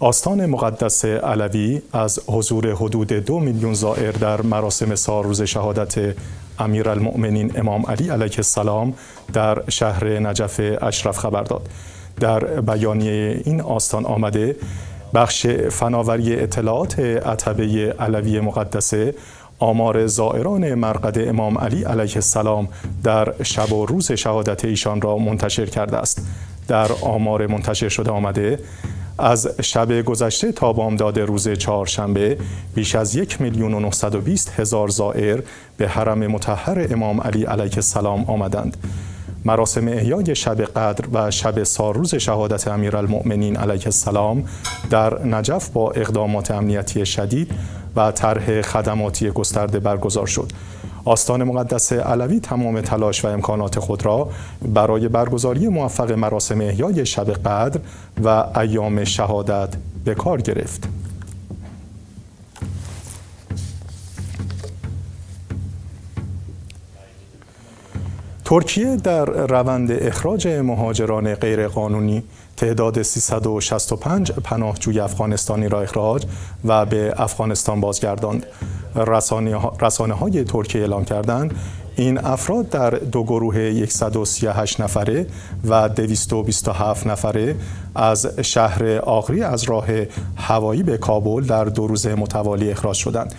آستان مقدس علوی از حضور حدود دو میلیون زائر در مراسم سالروز شهادت امیرالمؤمنین امام علی علیه السلام در شهر نجف اشرف خبر داد. در بیانیه این آستان آمده بخش فناوری اطلاعات عتبه علوی مقدسه آمار زائران مرقد امام علی علیه السلام در شب و روز شهادت ایشان را منتشر کرده است. در آمار منتشر شده آمده از شب گذشته تا بامداد روز چهارشنبه بیش از یک میلیون و هزار زائر به حرم متحر امام علی علیه السلام آمدند. مراسم احیای شب قدر و شب ساروز شهادت امیرالمؤمنین علیه السلام در نجف با اقدامات امنیتی شدید و طرح خدماتی گسترده برگزار شد. آستان مقدس علوی تمام تلاش و امکانات خود را برای برگزاری موفق مراسم احیای شب قدر و ایام شهادت به کار گرفت. ترکیه در روند اخراج مهاجران غیرقانونی تعداد 365 پناهجوی افغانستانی را اخراج و به افغانستان بازگرداند. رسانه, های ترکیه اعلام کردند این افراد در دو گروه 138 نفره و 227 نفره از شهر آغری از راه هوایی به کابل در دو روز متوالی اخراج شدند.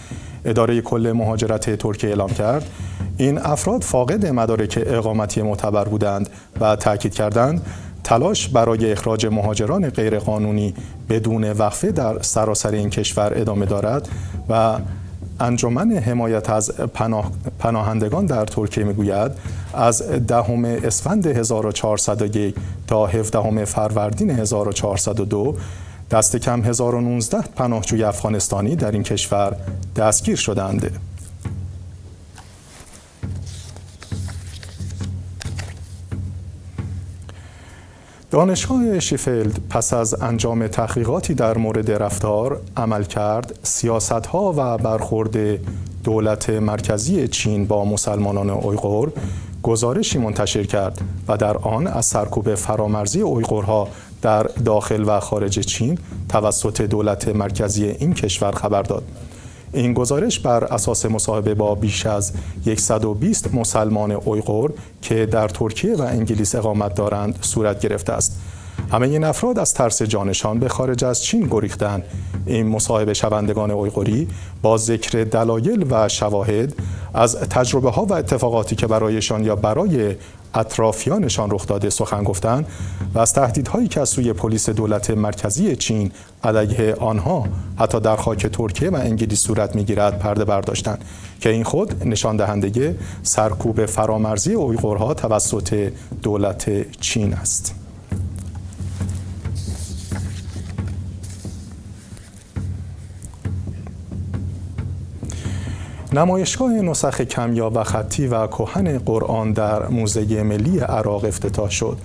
اداره کل مهاجرت ترکیه اعلام کرد این افراد فاقد مدارک اقامتی معتبر بودند و تاکید کردند تلاش برای اخراج مهاجران غیرقانونی بدون وقفه در سراسر این کشور ادامه دارد و انجمن حمایت از پناه، پناهندگان در ترکیه می‌گوید از دهم اسفند 1401 تا 17 فروردین 1402 دست کم 1019 پناهجوی افغانستانی در این کشور دستگیر شدند. دانشگاه شیفیلد پس از انجام تحقیقاتی در مورد رفتار، عمل کرد، سیاست ها و برخورد دولت مرکزی چین با مسلمانان اویغور گزارشی منتشر کرد و در آن از سرکوب فرامرزی اویغورها در داخل و خارج چین توسط دولت مرکزی این کشور خبر داد. این گزارش بر اساس مصاحبه با بیش از 120 مسلمان اویغور که در ترکیه و انگلیس اقامت دارند صورت گرفته است. همه این افراد از ترس جانشان به خارج از چین گریختند. این مصاحبه شوندگان اویغوری با ذکر دلایل و شواهد از تجربه ها و اتفاقاتی که برایشان یا برای اطرافیانشان رخ داده سخن گفتند و از تهدیدهایی که از سوی پلیس دولت مرکزی چین علیه آنها حتی در خاک ترکیه و انگلیس صورت می‌گیرد پرده برداشتند که این خود نشان دهنده سرکوب فرامرزی اویغورها توسط دولت چین است. نمایشگاه نسخ کمیاب و خطی و کهن قرآن در موزه ملی عراق افتتاح شد.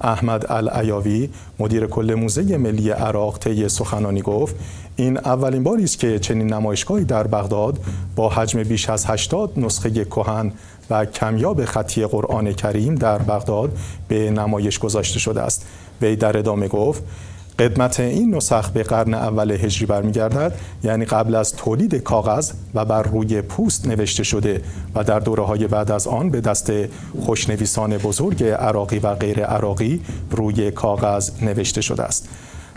احمد العیاوی مدیر کل موزه ملی عراق طی سخنانی گفت این اولین باری است که چنین نمایشگاهی در بغداد با حجم بیش از 80 نسخه کهن و کمیاب خطی قرآن کریم در بغداد به نمایش گذاشته شده است. وی در ادامه گفت قدمت این نسخ به قرن اول هجری برمیگردد یعنی قبل از تولید کاغذ و بر روی پوست نوشته شده و در دوره های بعد از آن به دست خوشنویسان بزرگ عراقی و غیر عراقی روی کاغذ نوشته شده است.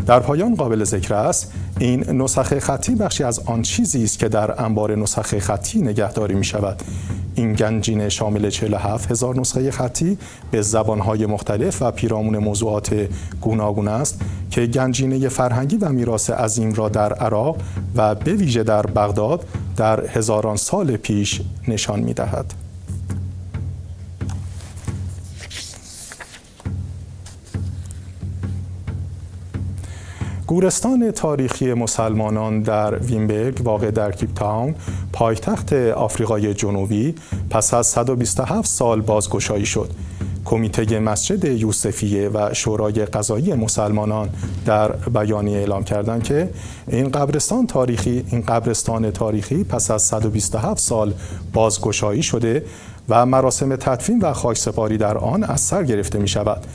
در پایان قابل ذکر است این نسخه خطی بخشی از آن چیزی است که در انبار نسخه خطی نگهداری می شود این گنجینه شامل 47 هزار نسخه خطی به زبانهای مختلف و پیرامون موضوعات گوناگون است که گنجینه فرهنگی و میراث عظیم را در عراق و به ویژه در بغداد در هزاران سال پیش نشان می دهد. گورستان تاریخی مسلمانان در وینبرگ واقع در کیپ تاون پایتخت آفریقای جنوبی پس از 127 سال بازگشایی شد. کمیته مسجد یوسفیه و شورای قضایی مسلمانان در بیانیه اعلام کردند که این قبرستان تاریخی این قبرستان تاریخی پس از 127 سال بازگشایی شده و مراسم تدفین و خاکسپاری در آن از سر گرفته می شود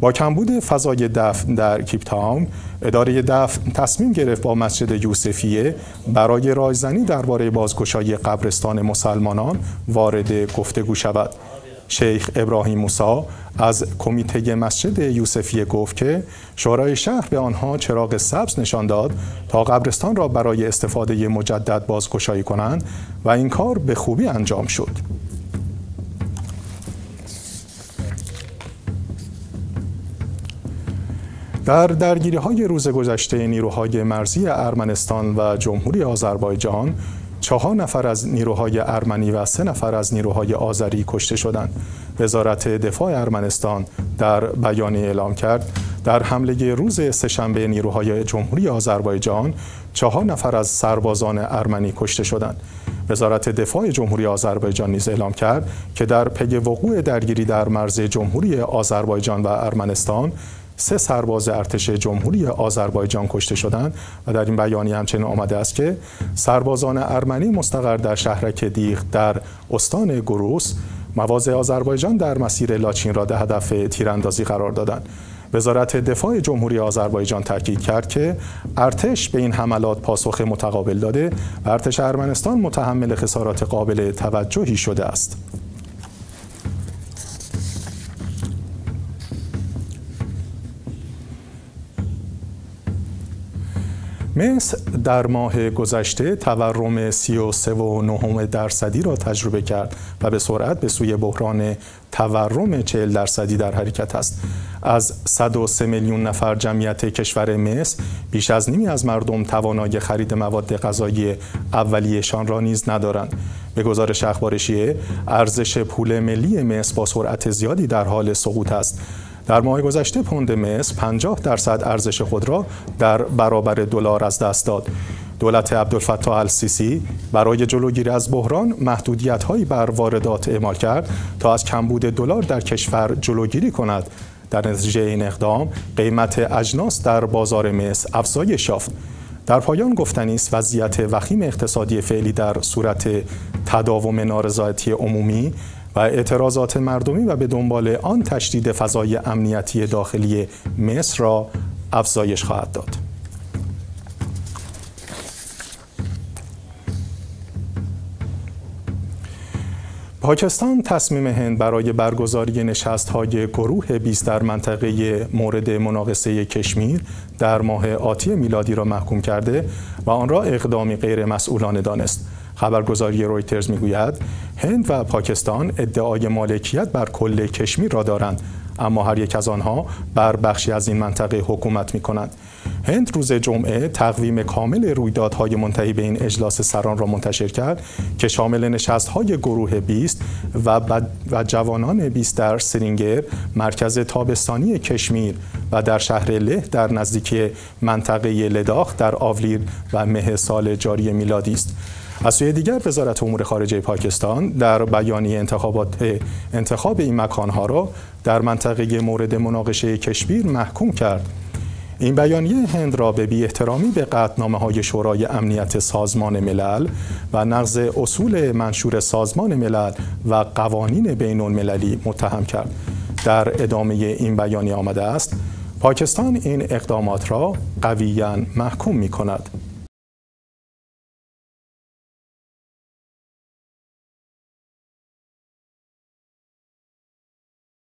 با کمبود فضای دفن در کیپ تاون اداره دفن تصمیم گرفت با مسجد یوسفیه برای رایزنی درباره بازگشایی قبرستان مسلمانان وارد گفتگو شود شیخ ابراهیم موسا از کمیته مسجد یوسفیه گفت که شورای شهر به آنها چراغ سبز نشان داد تا قبرستان را برای استفاده مجدد بازگشایی کنند و این کار به خوبی انجام شد. در درگیری های روز گذشته نیروهای مرزی ارمنستان و جمهوری آذربایجان چهار نفر از نیروهای ارمنی و سه نفر از نیروهای آذری کشته شدند. وزارت دفاع ارمنستان در بیانیه اعلام کرد در حمله روز سهشنبه نیروهای جمهوری آذربایجان چهار نفر از سربازان ارمنی کشته شدند. وزارت دفاع جمهوری آذربایجان نیز اعلام کرد که در پی وقوع درگیری در مرز جمهوری آذربایجان و ارمنستان سه سرباز ارتش جمهوری آذربایجان کشته شدند و در این بیانیه همچنین آمده است که سربازان ارمنی مستقر در شهرک دیغ در استان گروس مواضع آذربایجان در مسیر لاچین را هدف تیراندازی قرار دادند وزارت دفاع جمهوری آذربایجان تاکید کرد که ارتش به این حملات پاسخ متقابل داده و ارتش ارمنستان متحمل خسارات قابل توجهی شده است. مصر در ماه گذشته تورم 33.9 درصدی را تجربه کرد و به سرعت به سوی بحران تورم 40 درصدی در حرکت است. از 103 میلیون نفر جمعیت کشور مصر بیش از نیمی از مردم توانایی خرید مواد غذایی اولیهشان را نیز ندارند. به گزارش اخبار شیعه ارزش پول ملی مصر با سرعت زیادی در حال سقوط است. در ماه گذشته پوند مصر 50 درصد ارزش خود را در برابر دلار از دست داد. دولت عبدالفتاح السیسی برای جلوگیری از بحران محدودیت هایی بر واردات اعمال کرد تا از کمبود دلار در کشور جلوگیری کند. در نتیجه این اقدام قیمت اجناس در بازار مصر افزایش یافت. در پایان گفتنی است وضعیت وخیم اقتصادی فعلی در صورت تداوم نارضایتی عمومی و اعتراضات مردمی و به دنبال آن تشدید فضای امنیتی داخلی مصر را افزایش خواهد داد. پاکستان تصمیم هند برای برگزاری نشست های گروه 20 در منطقه مورد مناقصه کشمیر در ماه آتی میلادی را محکوم کرده و آن را اقدامی غیر مسئولانه دانست. خبرگزاری رویترز می‌گوید هند و پاکستان ادعای مالکیت بر کل کشمیر را دارند اما هر یک از آنها بر بخشی از این منطقه حکومت می کنند. هند روز جمعه تقویم کامل رویدادهای منتهی به این اجلاس سران را منتشر کرد که شامل نشستهای گروه 20 و, و جوانان 20 در سرینگر مرکز تابستانی کشمیر و در شهر له در نزدیکی منطقه لداخ در آولیر و مه سال جاری میلادی است. از سوی دیگر وزارت امور خارجه پاکستان در بیانیه انتخابات انتخاب این مکانها را در منطقه مورد مناقشه کشمیر محکوم کرد این بیانیه هند را به بی احترامی به قطنامه های شورای امنیت سازمان ملل و نقض اصول منشور سازمان ملل و قوانین بین المللی متهم کرد. در ادامه این بیانیه آمده است پاکستان این اقدامات را قویا محکوم می کند.